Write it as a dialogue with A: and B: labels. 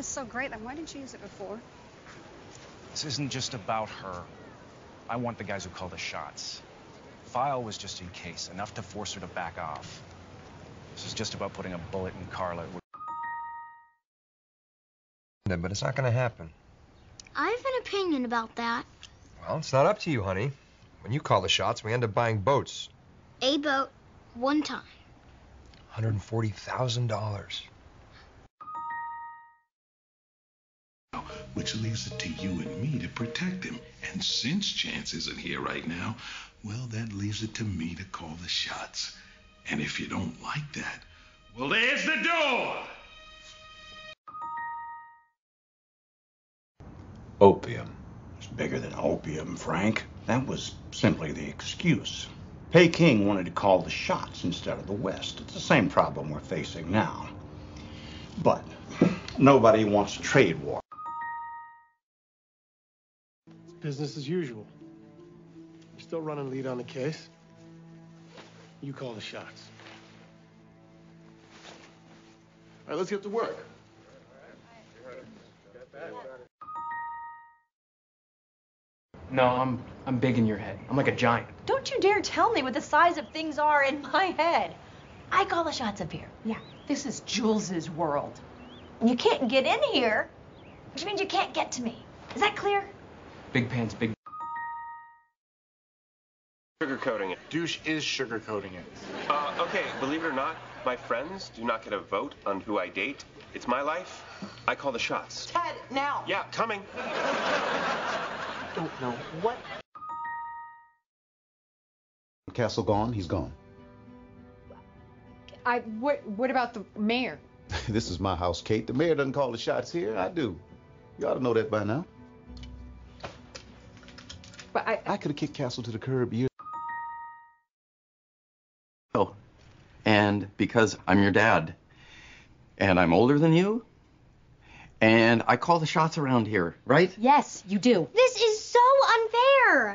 A: is so great, then why didn't you use it before?
B: This isn't just about her. I want the guys who call the shots. File was just in case, enough to force her to back off. This is just about putting a bullet in Carla.
C: But it's not going to happen.
D: I have an opinion about that.
C: Well, it's not up to you, honey. When you call the shots, we end up buying boats.
D: A boat, one time.
C: $140,000.
E: Which leaves it to you and me to protect him. And since Chance isn't here right now, well, that leaves it to me to call the shots. And if you don't like that, well, there's the door!
F: Opium. It's bigger than opium, Frank. That was simply the excuse. Peking wanted to call the shots instead of the West. It's the same problem we're facing now. But nobody wants a trade war.
G: It's business as usual. You're still running lead on the case. You call the shots. All right, let's get to work.
H: No, I'm I'm big in your head. I'm like a giant.
I: Don't you dare tell me what the size of things are in my head. I call the shots up here. Yeah, this is Jules's world. And you can't get in here, which means you can't get to me. Is that clear?
H: Big pants, big.
J: Sugarcoating it.
K: Douche is sugarcoating it.
J: Uh, okay, believe it or not, my friends do not get a vote on who I date. It's my life. I call the shots.
L: Ted, now.
J: Yeah, coming.
L: Don't know what.
M: Castle gone? He's gone.
N: I what what about the mayor?
M: this is my house, Kate. The mayor doesn't call the shots here. I do. You ought to know that by now.
N: But I
M: I could have kicked Castle to the curb years.
O: Oh, and because I'm your dad, and I'm older than you, and I call the shots around here, right?
I: Yes, you do.
D: This is so unfair.